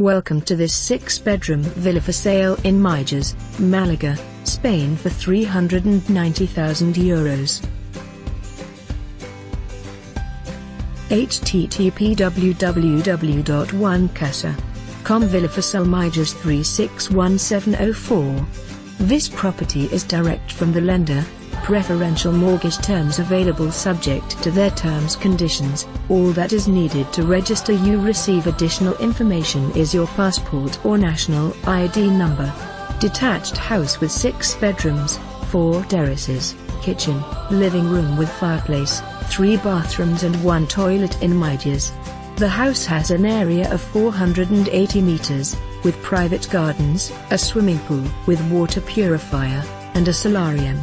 Welcome to this six-bedroom villa for sale in Mijas, Malaga, Spain for 390,000 euros. http www.onecasa.com Villa for sale Mijas 361704. This property is direct from the lender, preferential mortgage terms available subject to their terms conditions. All that is needed to register you receive additional information is your passport or national ID number. Detached house with 6 bedrooms, 4 terraces, kitchen, living room with fireplace, 3 bathrooms and 1 toilet in Mijas. The house has an area of 480 meters, with private gardens, a swimming pool with water purifier, and a solarium.